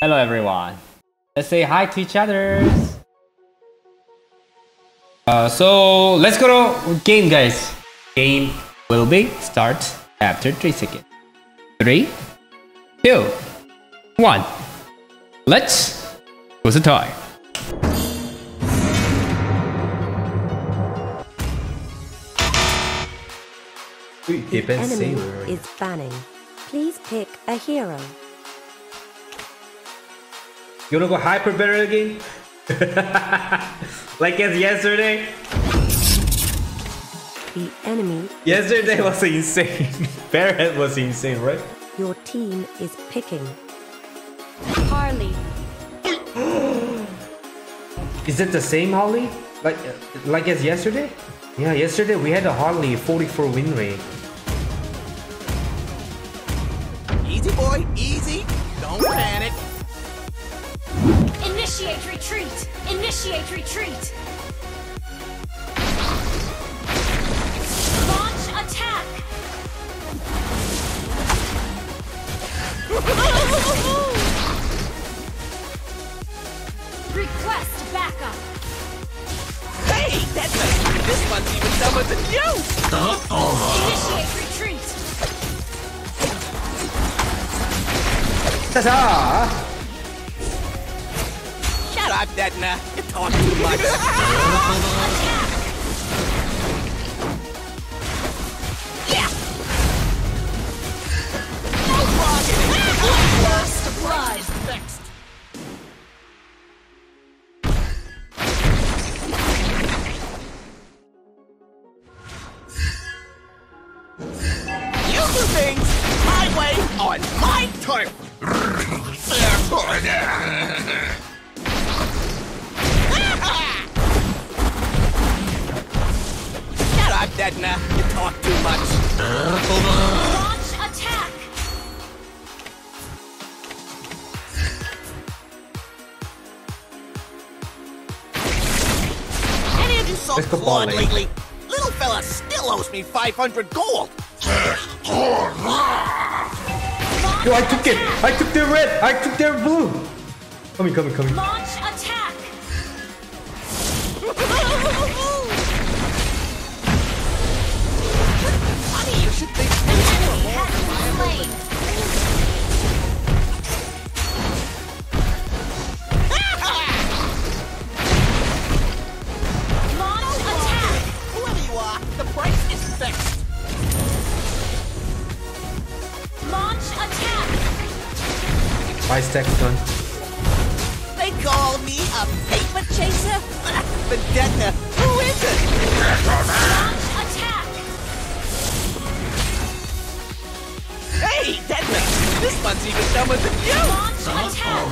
Hello everyone. Let's say hi to each other. Uh, so let's go to game guys. Game will be start after 3 seconds. 3, 2, 1. Let's go the time. The enemy is banning. Please pick a hero. You wanna go hyper barrel again? like as yesterday? The enemy. Yesterday was insane. Barat was insane, right? Your team is picking. Harley. Is it the same Harley? Like like as yesterday? Yeah, yesterday we had a Harley 44 win rate. Initiate retreat. Launch attack. Request backup. Hey, that's a, this one's even dumber than you. Initiate retreat. Ta-ta! Shut up, Detona. You talk too much. Yeah. No bargaining. First blood. Next. You do things my way on my turf. Saw Let's go Claude bowling. lately? Little fella still owes me 500 gold. Yo, I took it! I took their red! I took their blue! Coming, coming, coming. Launch attack. Honey, you should think An enemy has been slain. My stack's done. They call me a paper chaser? but Detona, who is it? Launch attack. Hey, Detona, this one's even dumber than you. Launch attack.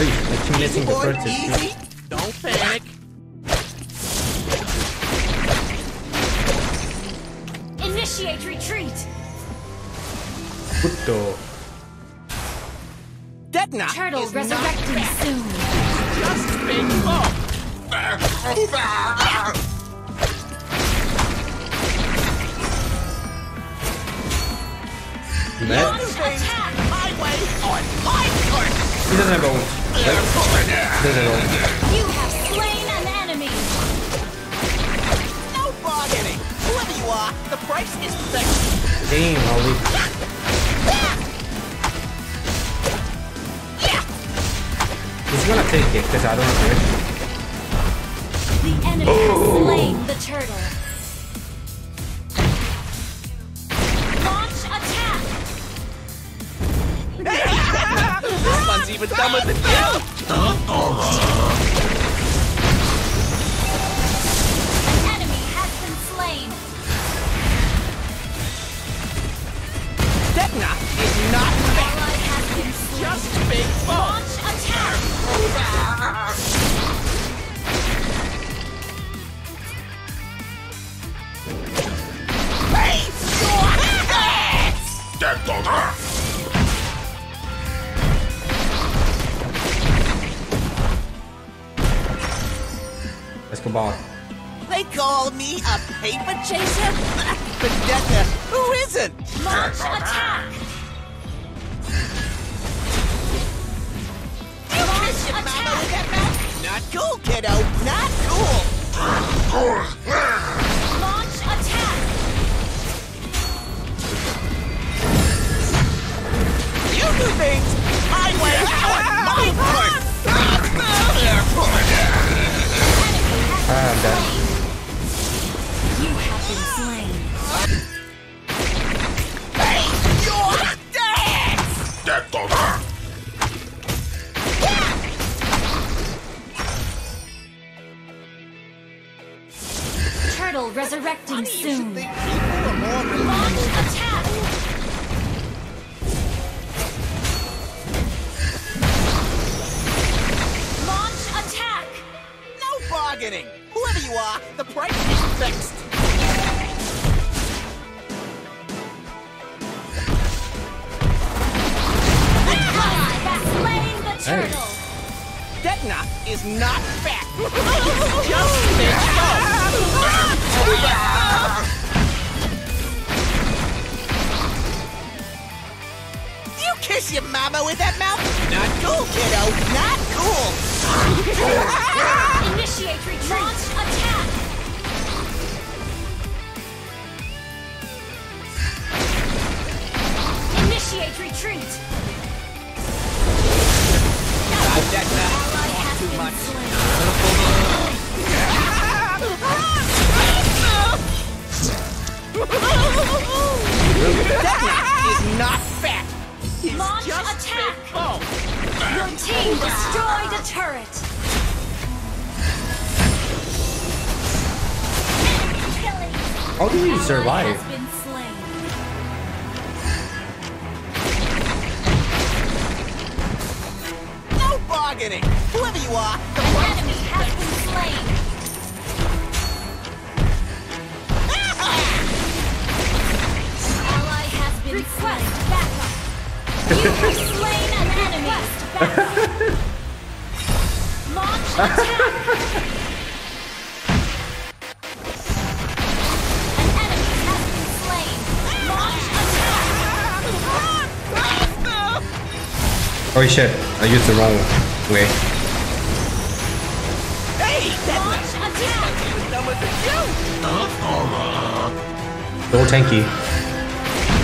Wait, I'm Easy, missing the boy, purchase. Putto. Detona Turtle is not resurrecting soon. just big bump. Mad? You do things my way on my turf. He doesn't have a ult. He doesn't have a ult. You have slain an enemy. No bargaining. Whoever you are, the price is fixed. Damn, Holly. Gonna take it, because I don't it. The enemy has slain the turtle. Launch attack. this one's even dumber than you. Enemy has been slain. Is not just big fun! Launch attack! Get! Escobar. They call me a paper chaser? but Vendetta, who isn't? Launch attack! Not cool, kiddo. Not cool. Launch attack! You do things my way or my part. I'm done. Resurrecting You soon. think people are more Launch attack! Launch attack! No bargaining. Whoever you are, the price is fixed. Ally has slain the turtle. Detona is not fat. Just big You kiss your mama with that mouth? Not cool, kiddo. Not cool. Initiate retreat. Launch attack. Initiate retreat. Detona. Ally has been slain. Detona is not fat. He's Launch just attack. big. Your team destroyed a turret. How do you survive? has been slain. No bargaining. Whoever you are, the An price enemy Oh shit, I used the wrong way. Hey. Launch attack. Even dumber than you. Go tanky.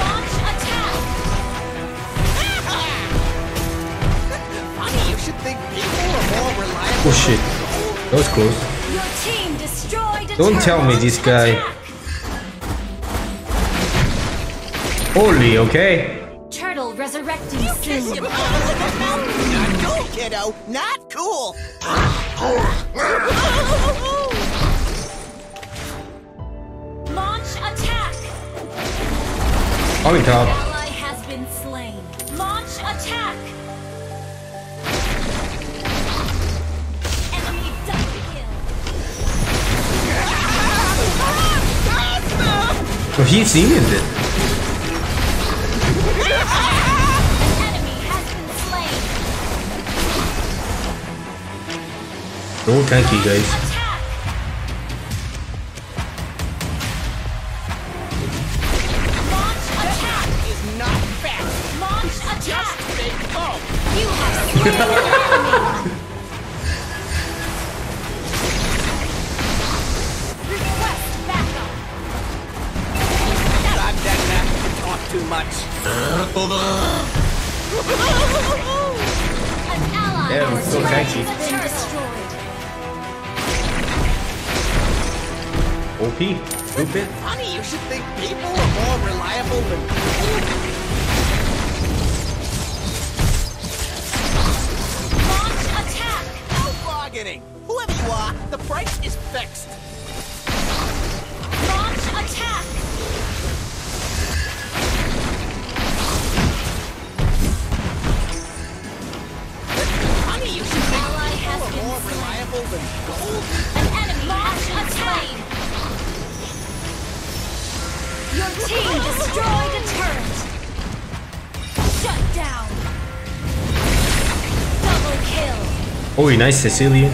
Launch attack. Funny, you should think people are more reliable. Oh shit. That was close. Your team destroyed Don't tell me this guy- Attack. Holy, okay. Turtle resurrecting Kiss soon. your mama with that mouth? Not cool, kiddo. Not cool. Launch attack. Coming top. Ally has been slain. Launch attack. Enemy double kill. So he's seeing it. Oh, God, Detona. You talk too much. An ally Yeah, has so slain tanky. OP. Stupid. Funny, you should think people are more reliable than Launch attack. no bargaining. Whoever you are, the price is fixed. Oh, nice Sicilian.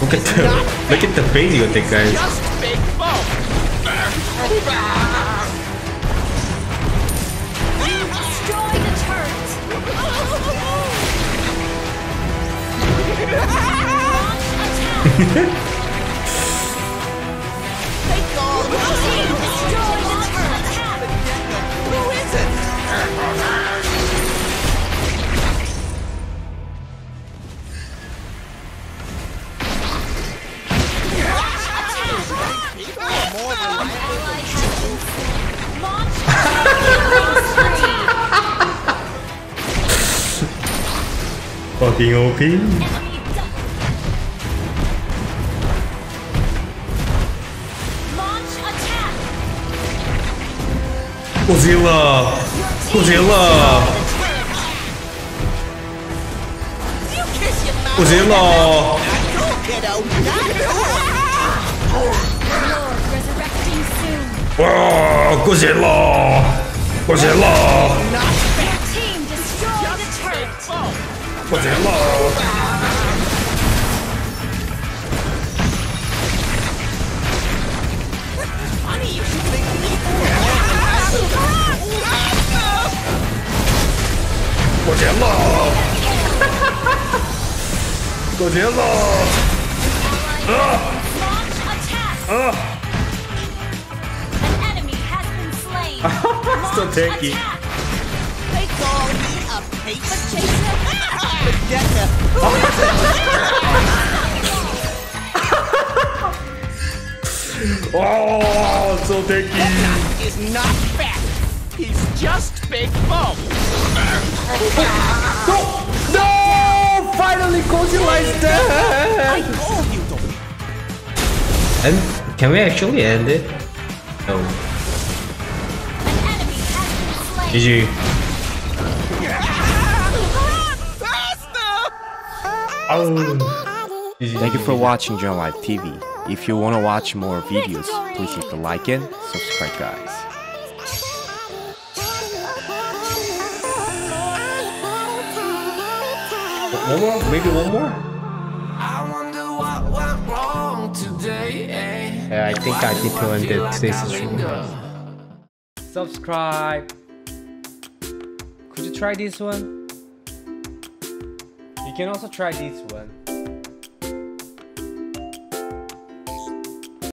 Look at the look at the face you take, guys. Just big Fucking OP. Enemy double. Launch attack. Godzilla. Godzilla. Your mouth. Godzilla. Not cool, enemy has been slain. So Launch tanky. attack. They call me a paper chaser. Vendetta. Oh, so tanky. is not fat. He's just big foam. No! No! Finally, Godzilla is dead. Oh, you don't. And can we actually end it? No. An enemy has been slain. GG. Oh. Thank you for watching John Live TV. If you want to watch more videos, please hit the like and subscribe guys. One more? Maybe one more? Yeah, I think I need to end it. Today's stream. Subscribe. Could you try this one? You can also try this one.